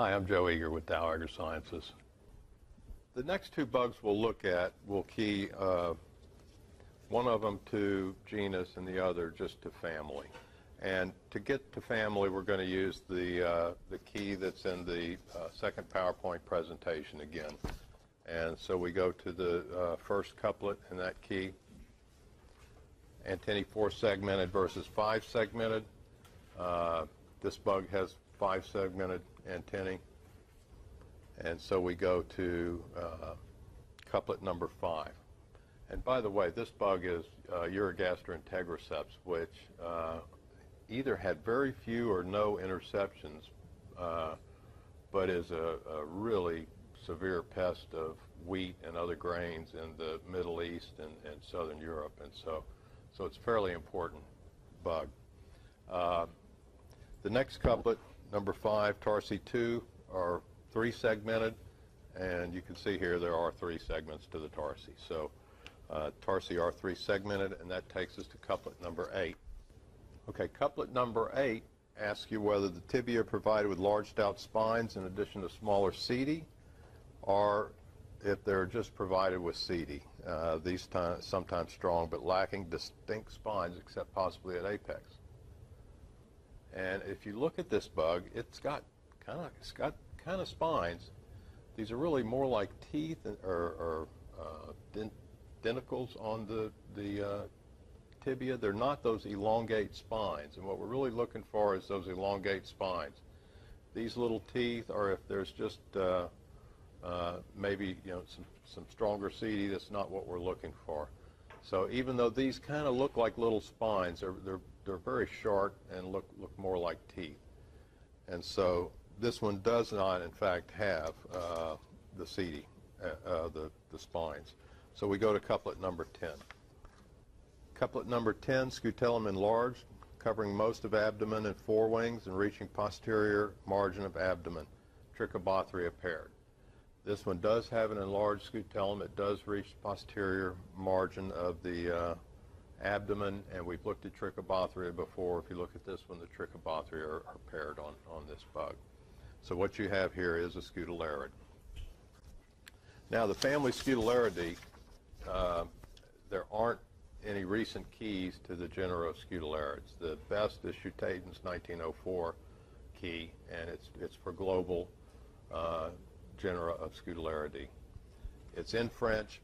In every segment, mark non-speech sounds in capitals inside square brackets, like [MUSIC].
Hi, I'm Joe Eger with Dow AgroSciences. The next two bugs we'll look at will key uh, one of them to genus and the other just to family. And to get to family, we're going to use the, uh, the key that's in the uh, second PowerPoint presentation again. And so we go to the uh, first couplet in that key, antennae four segmented versus five segmented. Uh, this bug has five segmented antennae. And so we go to uh, couplet number five. And by the way, this bug is uh, Eurygaster which uh, either had very few or no interceptions, uh, but is a, a, really severe pest of wheat and other grains in the Middle East and, and Southern Europe. And so, so it's fairly important bug. Uh, the next couplet, number five, Tarsi 2, are three segmented, and you can see here there are three segments to the Tarsi. So uh, Tarsi R3 segmented, and that takes us to couplet number eight. Okay, couplet number eight asks you whether the tibia are provided with large stout spines in addition to smaller setae, or if they're just provided with setae. Uh, these sometimes strong but lacking distinct spines except possibly at apex. And if you look at this bug, it's got kind of it's got kind of spines. These are really more like teeth or, or uh, denticles on the, the uh, tibia. They're not those elongate spines. And what we're really looking for is those elongate spines. These little teeth, or if there's just uh, uh, maybe you know some, some stronger setae, that's not what we're looking for. So even though these kind of look like little spines, they're, they're, they're very short and look, look more like teeth. And so this one does not, in fact, have uh, the setae, uh, uh, the, the spines. So we go to couplet number 10. Couplet number 10, scutellum enlarged, covering most of abdomen and forewings and reaching posterior margin of abdomen, trichobothria paired. This one does have an enlarged scutellum. It does reach posterior margin of the uh, abdomen, and we've looked at trichobothria before. If you look at this one, the trichobothria are, are paired on, on this bug. So what you have here is a Scutellerid. Now the family Scutelleridae uh, there aren't any recent keys to the genera of Scutellerids. The best is Schouteden's 1904 key, and it's, it's for global uh, genera of Scutelleridae. It's in French,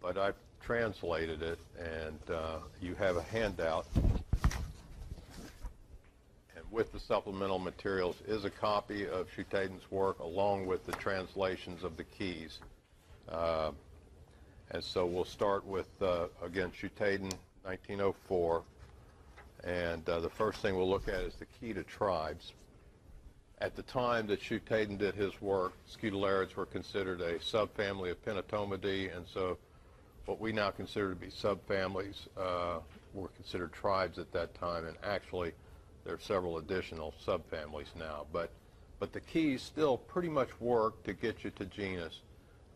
but I've translated it, and uh, you have a handout. And with the supplemental materials is a copy of Schouteden's work along with the translations of the keys. Uh, and so we'll start with, uh, again, Schouteden, 1904. And uh, the first thing we'll look at is the key to tribes. At the time that Schouteden did his work, Scutellerids were considered a subfamily of Pentatomidae, and so what we now consider to be subfamilies uh, were considered tribes at that time, and actually there are several additional subfamilies now. But, but the keys still pretty much work to get you to genus.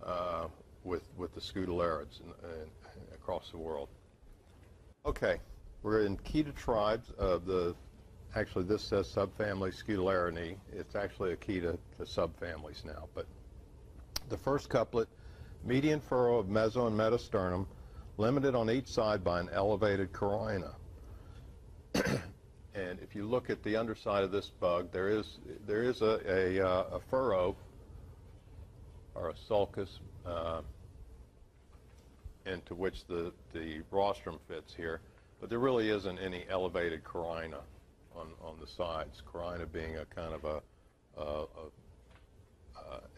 Uh, with, with the Scutellerids in, in, across the world. Okay, we're in Key to tribes of the, actually this says subfamily Scutellerinae. It's actually a key to, to subfamilies now. But the first couplet, median furrow of meso and metasternum, limited on each side by an elevated carina. [CLEARS THROAT] and if you look at the underside of this bug, there is there is a, a, uh, a furrow or a sulcus uh, into which the, the rostrum fits here, but there really isn't any elevated carina on, on the sides, carina being a kind of a, a, a, a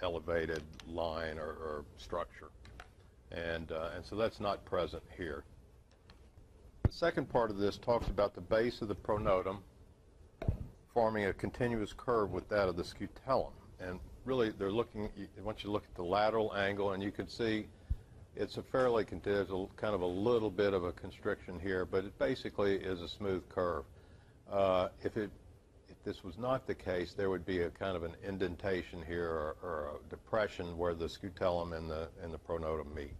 elevated line or, or structure. And, uh, and so that's not present here. The second part of this talks about the base of the pronotum forming a continuous curve with that of the scutellum. And really, they're looking, once you look at the lateral angle, and you can see it's a fairly, there's a, kind of a little bit of a constriction here, but it basically is a smooth curve. Uh, if, it, this was not the case, there would be a kind of an indentation here or, or a depression where the scutellum and the, and the pronotum meet.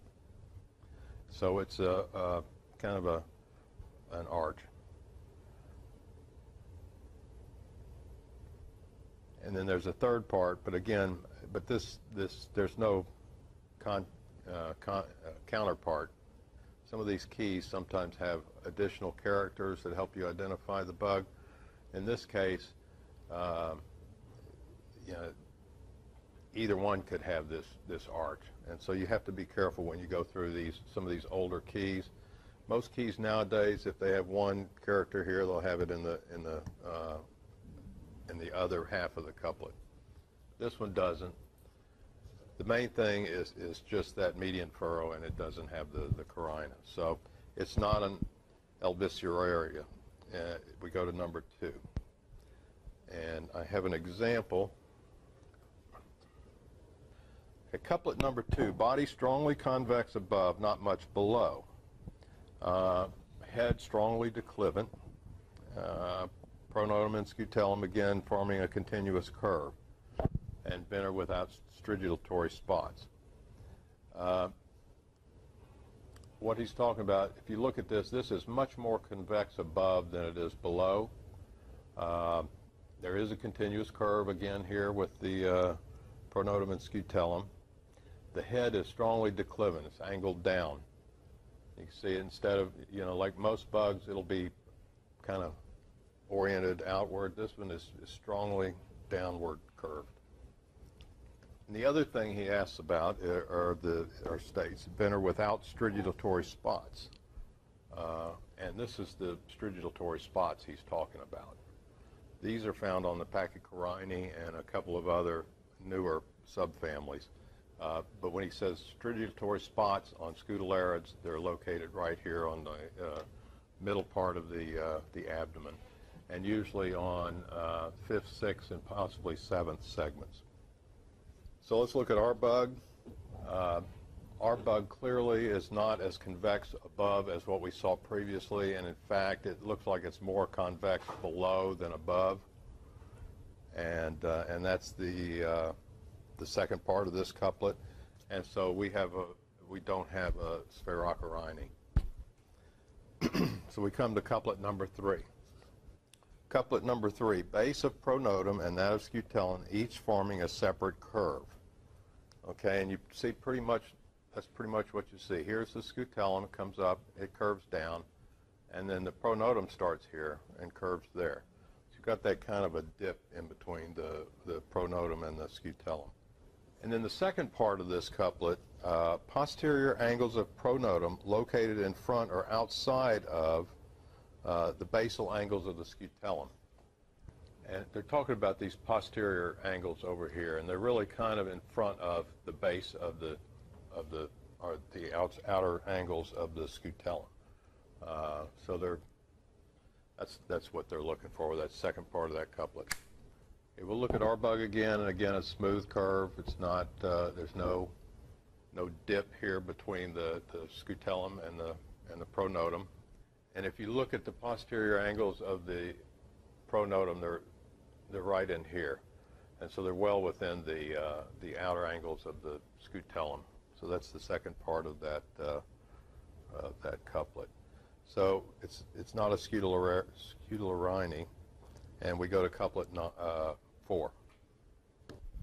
So it's a, a kind of a, an arch. and then there's a third part, but again, but this, this, there's no con, uh, con, uh, counterpart. Some of these keys sometimes have additional characters that help you identify the bug. In this case, um, you know, either one could have this, this arch. And so you have to be careful when you go through these, some of these older keys. Most keys nowadays, if they have one character here, they'll have it in the, in the, uh, in the other half of the couplet. This one doesn't. The main thing is, is just that median furrow, and it doesn't have the, the carina. So it's not an Elvisuraria. Uh, we go to number two. And I have an example. Okay, couplet number two, body strongly convex above, not much below. Uh, head strongly declivant. Uh, pronotum and scutellum again forming a continuous curve. And venter without stridulatory spots. Uh, what he's talking about, if you look at this, this is much more convex above than it is below. Uh, there is a continuous curve again here with the uh, pronotum and scutellum. The head is strongly declivant. It's angled down. You can see instead of, you know, like most bugs, it'll be kind of oriented outward. This one is, is strongly downward curved. And the other thing he asks about are, are the are states venter without stridulatory spots. Uh, and this is the stridulatory spots he's talking about. These are found on the Pachycorini and a couple of other newer subfamilies. Uh, but when he says stridulatory spots on scutellerids, they're located right here on the uh, middle part of the, uh, the abdomen, and usually on uh, fifth, sixth, and possibly seventh segments. So let's look at our bug. Our bug clearly is not as convex above as what we saw previously, and in fact, it looks like it's more convex below than above. And, uh, and that's the, uh, the second part of this couplet. And so we have a, we don't have a sphaerocorini. [CLEARS THROAT] so we come to couplet number three. Couplet number three, base of pronotum and that of scutellum, each forming a separate curve. Okay, and you see pretty much, that's pretty much what you see. Here's the scutellum, comes up, it curves down, and then the pronotum starts here and curves there. So you've got that kind of a dip in between the, the pronotum and the scutellum. And then the second part of this couplet, uh, posterior angles of pronotum located in front or outside of uh, the basal angles of the scutellum. And they're talking about these posterior angles over here, and they're really kind of in front of the base of the, of the, or the outs, outer angles of the scutellum. Uh, so they're, that's, that's what they're looking for with that second part of that couplet. Okay, we'll look at our bug again, and again, a smooth curve. It's not, uh, there's no, no dip here between the, the scutellum and the, and the pronotum. And if you look at the posterior angles of the pronotum, they're, they're right in here. And so they're well within the, uh, the outer angles of the scutellum. So that's the second part of that, uh, uh, that couplet. So it's, it's not a scutellerini, and we go to couplet no, uh, four.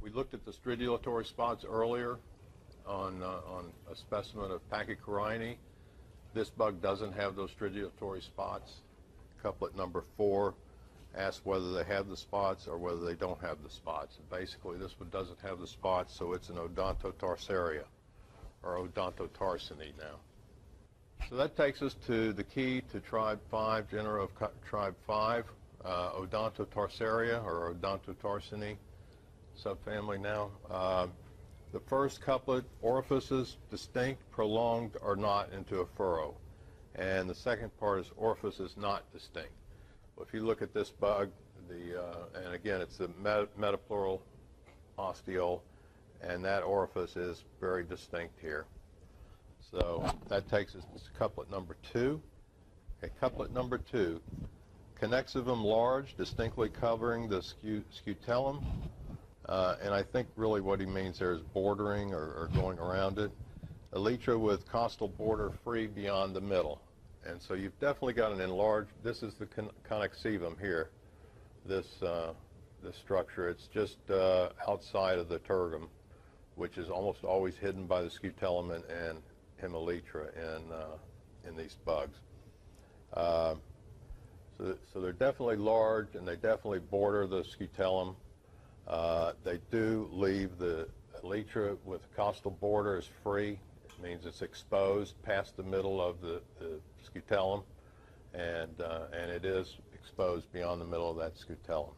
We looked at the stridulatory spots earlier on, uh, on a specimen of Pachycorini. This bug doesn't have those stridulatory spots. Couplet number four asks whether they have the spots or whether they don't have the spots. And basically, this one doesn't have the spots, so it's an odontotarsaria, or odontotarsini now. So that takes us to the key to tribe 5, genera of tribe 5, uh, Odontotarsaria, or Odontotarsini subfamily now. Uh, the first couplet, orifices distinct, prolonged, or not into a furrow. And the second part is orifices not distinct. Well, if you look at this bug, the, uh, and again, it's the met metapleural ostiole, and that orifice is very distinct here. So that takes us to couplet number two. Okay, couplet number two, connexivum large, distinctly covering the scutellum. Uh, and I think really what he means there is bordering or, or going around it. Elytra with costal border free beyond the middle. And so you've definitely got an enlarged, this is the con connexivum here, this, uh, the structure. It's just uh, outside of the tergum, which is almost always hidden by the scutellum and, and hemelytra in, uh, in these bugs. Uh, so, so they're definitely large, and they definitely border the scutellum. Uh, they do leave the elytra with costal border is free. It means it's exposed past the middle of the, the scutellum, and, uh, and it is exposed beyond the middle of that scutellum.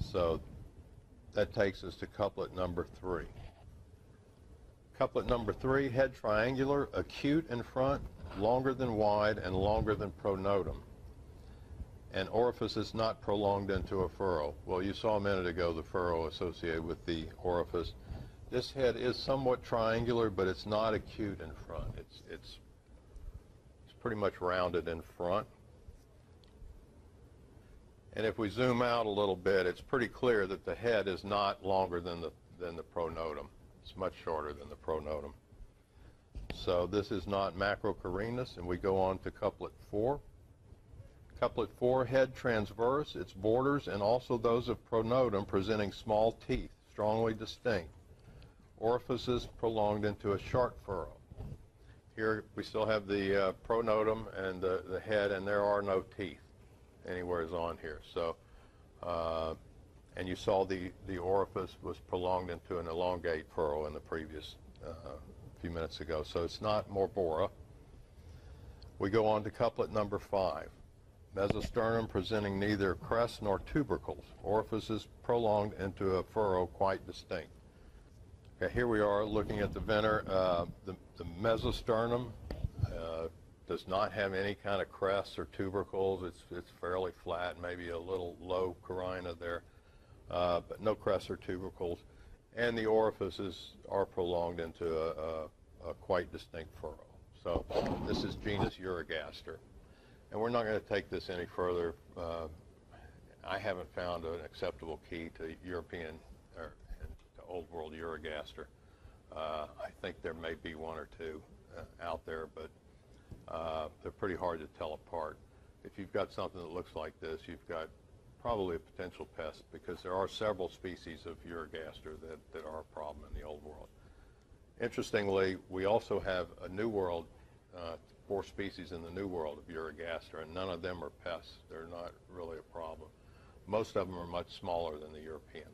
So that takes us to couplet number three. Couplet number three, head triangular, acute in front, longer than wide, and longer than pronotum. And orifice is not prolonged into a furrow. Well, you saw a minute ago the furrow associated with the orifice. This head is somewhat triangular, but it's not acute in front. It's, it's, it's pretty much rounded in front. And if we zoom out a little bit, it's pretty clear that the head is not longer than the, than the pronotum. It's much shorter than the pronotum. So this is not macrocarinus, and we go on to couplet four. Couplet four, head transverse, its borders and also those of pronotum presenting small teeth, strongly distinct. Orifices prolonged into a sharp furrow. Here we still have the uh, pronotum and the, the head, and there are no teeth anywhere is on here. So, uh, and you saw the, the orifice was prolonged into an elongate furrow in the previous uh, few minutes ago. So it's not morbora. We go on to couplet number five. Mesosternum presenting neither crest nor tubercles. Orifices prolonged into a furrow quite distinct. Okay, here we are looking at the venter. Uh, the, the mesosternum does not have any kind of crests or tubercles. It's, it's fairly flat, maybe a little low carina there, uh, but no crests or tubercles. And the orifices are prolonged into a, a, a quite distinct furrow. So this is genus Eurygaster. And we're not going to take this any further. Uh, I haven't found an acceptable key to European or to Old World Eurygaster. Uh, I think there may be one or two uh, out there, but uh, they're pretty hard to tell apart. If you've got something that looks like this, you've got probably a potential pest because there are several species of Eurygaster that, that are a problem in the Old World. Interestingly, we also have a New World uh, four species in the New World of Eurygaster, and none of them are pests. They're not really a problem. Most of them are much smaller than the European.